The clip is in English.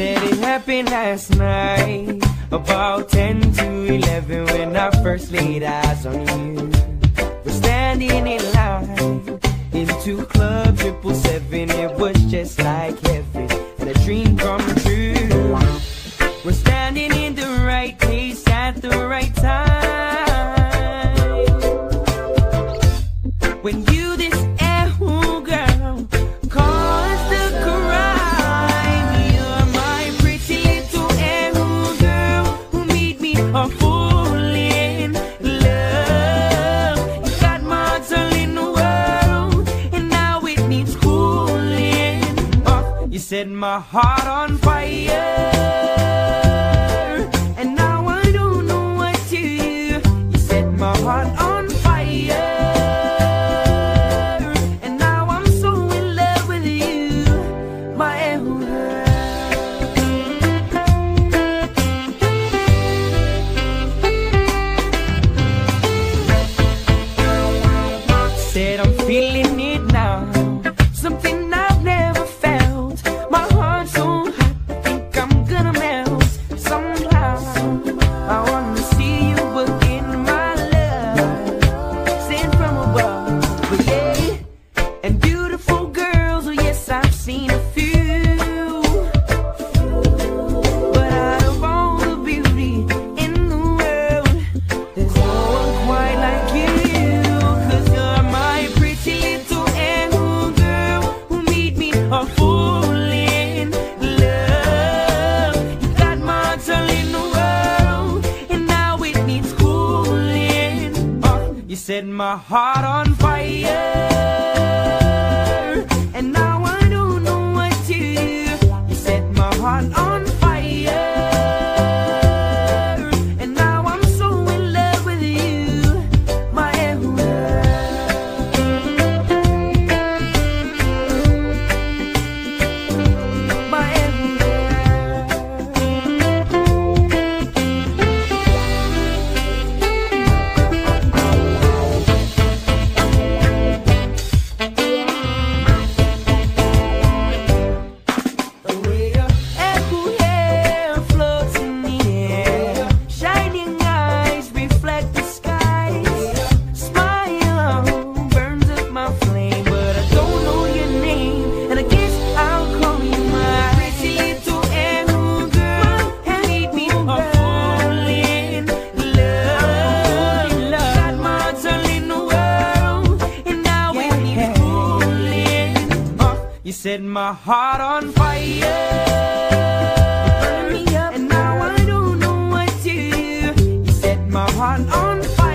said it happened last night About 10 to 11 when I first laid eyes on you. We're standing in line Into club 777, it was just like heaven. And a dream come set my heart on fire. and beautiful girls. Oh, yes, I've seen a few. But out of all the beauty in the world, there's no one quite like you're my pretty little ehu girl who made me. You set my heart on fire set my heart on fire. Me up. And now I don't know what to do. You set my heart on fire.